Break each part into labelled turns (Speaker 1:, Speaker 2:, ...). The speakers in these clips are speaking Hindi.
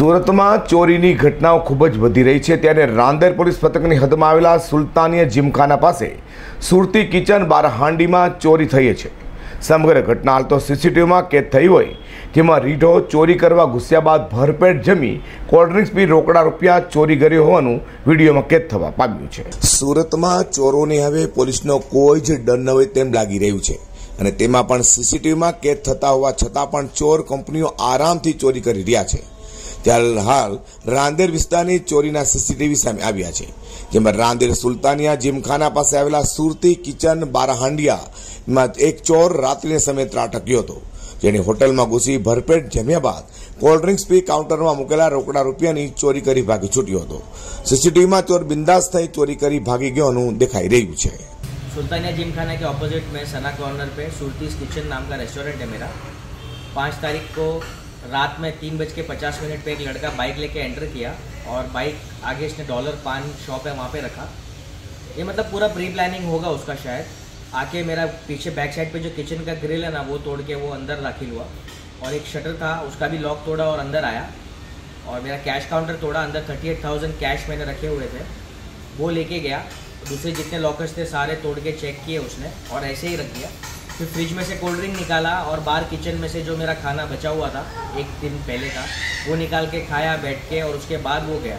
Speaker 1: સુરતમાં ચોરીની ઘટનાઓ ખૂબ જ વધી રહી છે. ત્યારે રાંદેર પોલીસ પથકની હદમાં આવેલા સુલતાનીય જીમખાના પાસે સુરતી કિચન બાર હાંડીમાં ચોરી થઈ છે. સમગ્ર ઘટના હાલ તો સીસીટીવીમાં કેદ થઈ હોય. જેમાં રીઢો ચોરી કરવા ઘૂસ્યા બાદ ભરપેટ જમી કોલ્ડ્રિંક્સ પી રોકડા રૂપિયા ચોરી કર્યો હોવાનું વિડીયોમાં કેદ થવા પામ્યું છે. સુરતમાં ચોરોને હવે પોલીસનો કોઈ જ ડર ન હોય તેમ લાગી રહ્યું છે. અને તેમાં પણ સીસીટીવીમાં કેદ થતા હોવા છતાં પણ ચોર કંપનીઓ આરામથી ચોરી કરી રહ્યા છે. ત્યારે હાલ રાંદેર વિસ્તારની ચોરીના સીસીટીવી સામે આવ્યા છે જેમાં રાંદેર સુલતાનિયા જીમખાના પાસે આવેલા સુરતી કિચન બારાહાંડિયામાં એક ચોર રાત્રિના સમયે ત્રાટક્યો હતો જેની હોટલમાં ઘૂસી ભરપેટ જમ્યા બાદ કોલ્ડ્રિંક્સ પી કાઉન્ટરમાં મૂકેલા રોકડા રૂપિયાની ચોરી કરી ભાગી છૂટ્યો હતો સીસીટીવીમાં ચોર બિંદાસ થઈ ચોરી કરી ભાગી ગયોનું દેખાઈ રહ્યું છે
Speaker 2: सुल्तानिया जिम खाना के ऑपोजिट में सना कॉर्नर पे सुरतीस किचन नाम का रेस्टोरेंट है मेरा पाँच तारीख को रात में तीन बज के पचास मिनट पे एक लड़का बाइक लेके एंटर किया और बाइक आगे इसने डॉलर पान शॉप है, वहाँ पे रखा। ये मतलब पूरा प्री प्लानिंग होगा उसका शायद। आके मेरा पीछे बैक साइड पे जो किचन का ग्रिल है ना, वो तोड़ के वो अंदर दाखिल हुआ। और एक शटर था, उसका भी लॉक तोड़ा और अंदर आया। और मेरा कैश काउंटर तोड़ा, अंदर थर्टी एट थाउज़ेंड कैश मैंने रखे हुए थे। वो लेके गया। दूसरे जितने लॉकर्स थे, सारे तोड़ के चेक किए उसने और ऐसे ही रख दिया। फिर फ्रिज में से कोल्ड ड्रिंक निकाला और बाहर किचन में से जो मेरा खाना बचा हुआ था, एक दिन पहले का, वो निकाल के खाया, बैठ के और उसके बाद वो गया।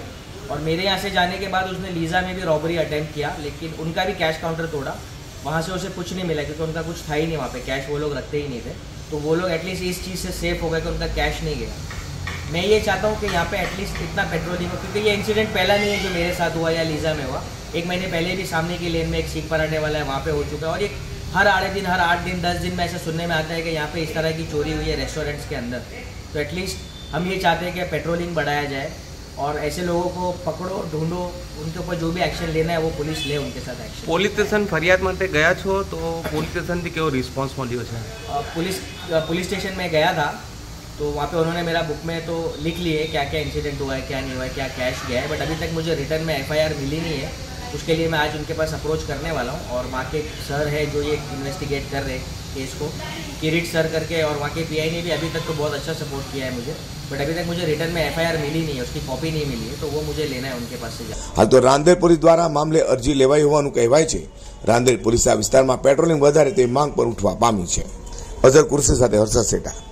Speaker 2: और मेरे यहाँ से जाने के बाद उसने लीज़ा में भी रॉबरी अटैम्प्ट किया, लेकिन उनका भी कैश काउंटर तोड़ा। वहाँ से उसे कुछ नहीं मिला क्योंकि उनका कुछ था ही नहीं वहाँ पे कैश वो लोग रखते ही नहीं थे। तो वो लोग एटलीस्ट इस चीज़ से सेफ़ हो गए कि उनका कैश नहीं गया। मैं ये चाहता हूँ कि यहाँ पे एटलीस्ट इतना पेट्रोलिंग हो क्योंकि ये इंसिडेंट पहला नहीं है जो मेरे साथ हुआ या लीज़ा में हुआ। एक महीने पहले भी सामने की लेन में एक सीख पराठे वाला है, वहाँ पे हो चुका है और ये हर आधे दिन हर आठ दिन दस दिन में ऐसा सुनने में आता है कि यहाँ पे इस तरह की चोरी हुई है रेस्टोरेंट्स के अंदर तो एटलीस्ट हम ये चाहते हैं कि पेट्रोलिंग बढ़ाया जाए और ऐसे लोगों को पकड़ो ढूंढो उनके ऊपर जो भी एक्शन लेना है वो पुलिस ले उनके साथ एक्शन
Speaker 3: પોલીસ સ્ટેશન ફરિયાદ માટે ગયા છો તો પોલીસ સ્ટેશનથી કેવો રિસ્પોન્સ મળ્યો છે
Speaker 2: अ, पुलिस अ, पुलिस स्टेशन में गया था तो वहाँ पे उन्होंने मेरा बुक में तो लिख लिए क्या क्या इंसिडेंट हुआ है क्या नहीं हुआ है क्या कैश गया है बट अभी तक मुझे रिटर्न में एफआईआर मिली नहीं है उसके लिए मैं आज उनके पास अप्रोच करने वाला हूँ और वहाँ के सर है जो ये इन्वेस्टिगेट कर रहे हैं केस को किरीट सर करके और वहाँ के पीआई ने भी अभी तक तो बहुत अच्छा सपोर्ट किया है मुझे बट अभी तक मुझे रिटर्न में एफआईआर मिली नहीं है उसकी कॉपी नहीं मिली है तो वो मुझे लेना है उनके पास से जा
Speaker 1: હાલ તો રાંદેર પોલીસ દ્વારા મામલે અરજી લેવાઈ હોવાનું કહેવાય છે રાંદેર પોલીસે આ વિસ્તારમાં પેટ્રોલિંગ વધારે તેવી માંગ પર ઉઠવા પામી છે અઝર કુર્સી સાથે હર્ષદ સેટા